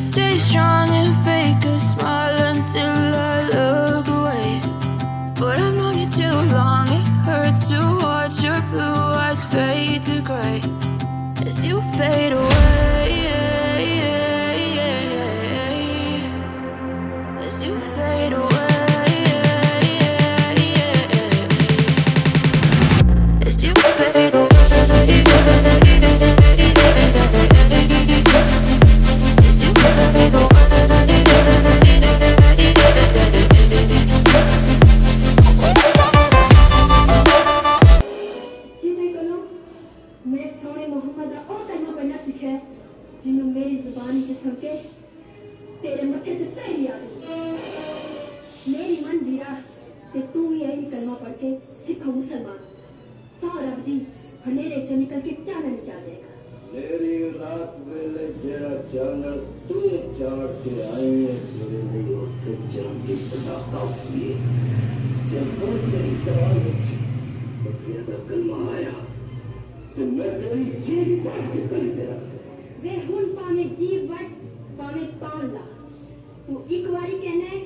stay strong and fake a smile جنہوں میری زبان کے تھمکے، تیرے مکے سے سہی لیا میری من بھی رہا کہ تو ہی ایلی کلمہ پڑھ کے سکھا مسلمان۔ سو رب دی ہنیرے سے نکل کے چانا نچا دے گا۔ میری رات ویلے جیرا چانا تو یہ چاڑ کے آئی ہے میرے لیے اور سے چانا کی بنا خوف لیے جب وہ تیری سوال ہوچی تو پیدا کلمہ آیا کہ میں تیری چیز پڑھ کے کری دے رہا ਵੇ ਹੁਣ ਭਾਵੇਂ ਜੀਵ ਵੱਟ ਭਾਵੇਂ ਤੌਣ ਲਾ ਤੂੰ ਇੱਕ ਵਾਰੀ ਕਹਿਣਾ ਹੈ,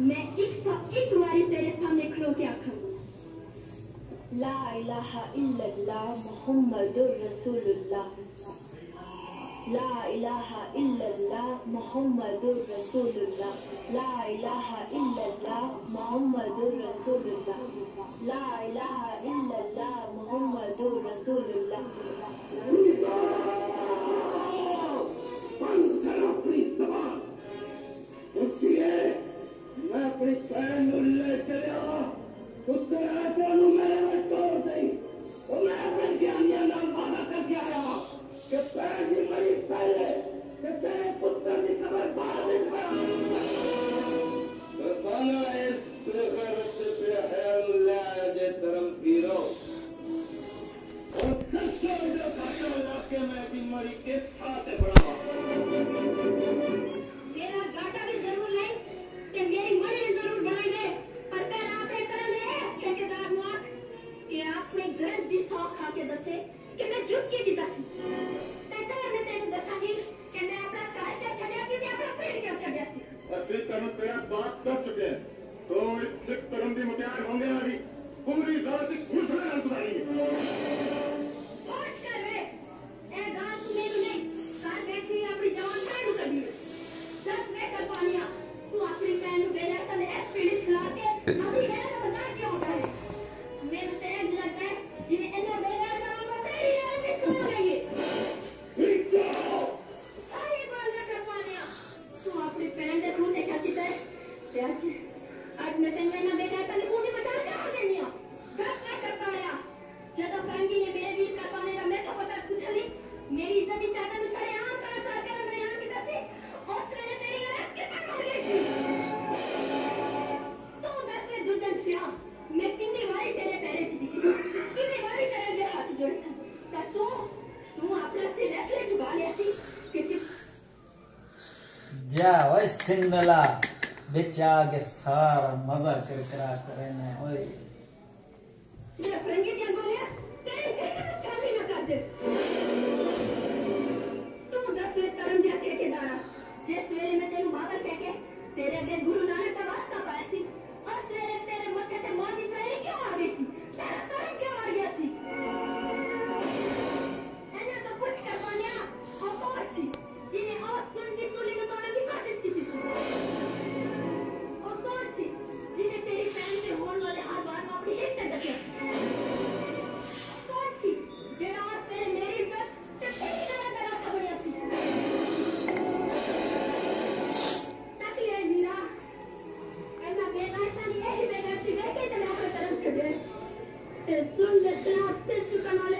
ਮੈਂ ਇੱਕ ਸੌ ਇੱਕ ਵਾਰੀ ਤੇਰੇ ਸਾਹਮਣੇ ਖਲੋ ਕੇ ਆਖਾਂਗੀ لا إله إلا الله محمد رسول الله لا إله إلا الله محمد رسول الله لا إله إلا الله محمد رسول الله لا إله إلا الله محمد رسول الله احمد فیاض بات کر چکے ہیں۔ تو اس سکھ پرندی متعار ہوں گے ابھی پوری طرح خوش رہنا چاہیے جا، اوئے سندلا بچ آ کے سارا مزہ کر کرا کرنا اوئے۔ یہ فرنگی کے مسلمان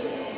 ہے